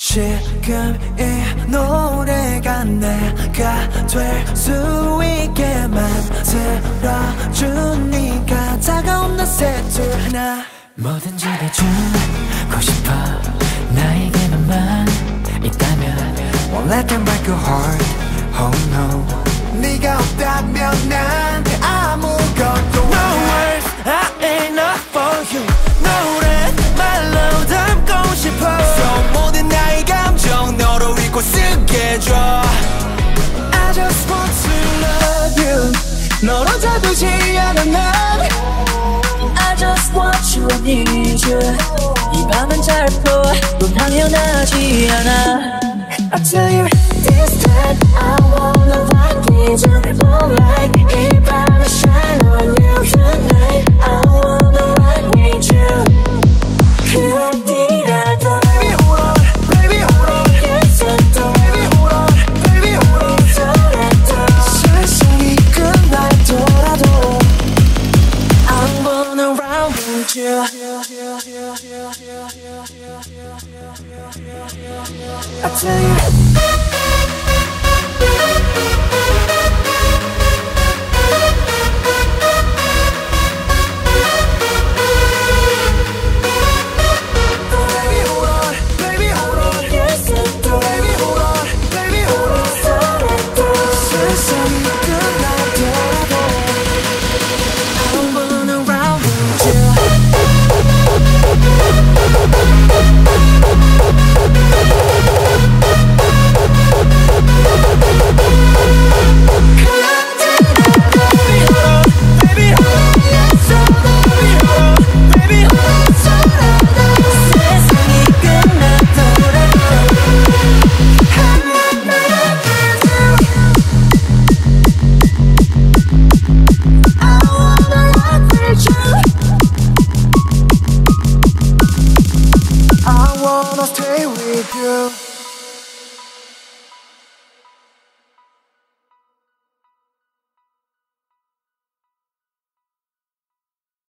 지금 이 노래가 내가 될 수 있게 만들어주니까 다가온 낮새 줄 하나. 뭐든지 다 주고 싶어. 나에게만 있다면 Won't let them break your heart. Oh no. 네가 없다면 난 쓰게 해줘 I just want to love you 너로 잡히지 않아 난 I just want you, I need you 이 밤은 짧고 넌 당연하지 않아 I tell you this time I wanna rock you I tell you with you